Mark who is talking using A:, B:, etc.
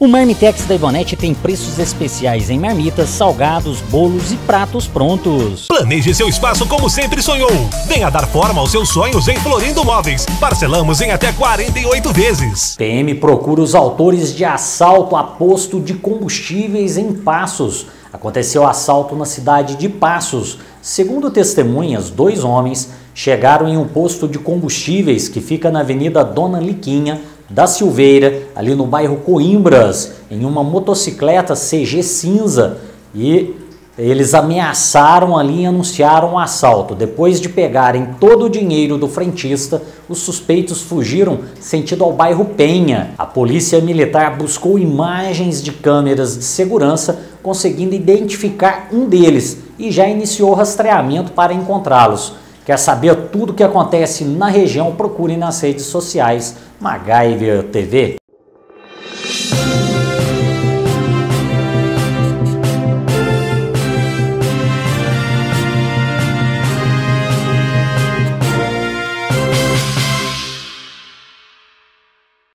A: O Marmitex da Ivonete tem preços especiais em marmitas, salgados, bolos e pratos prontos.
B: Planeje seu espaço como sempre sonhou. Venha dar forma aos seus sonhos em Florindo Móveis. Parcelamos em até 48 vezes.
A: PM procura os autores de assalto a posto de combustíveis em Passos. Aconteceu assalto na cidade de Passos. Segundo testemunhas, dois homens chegaram em um posto de combustíveis que fica na Avenida Dona Liquinha, da Silveira, ali no bairro Coimbras, em uma motocicleta CG cinza e eles ameaçaram ali e anunciaram um assalto. Depois de pegarem todo o dinheiro do frentista, os suspeitos fugiram sentido ao bairro Penha. A polícia militar buscou imagens de câmeras de segurança, conseguindo identificar um deles e já iniciou rastreamento para encontrá-los. Quer saber tudo o que acontece na região? Procure nas redes sociais MacGyver TV.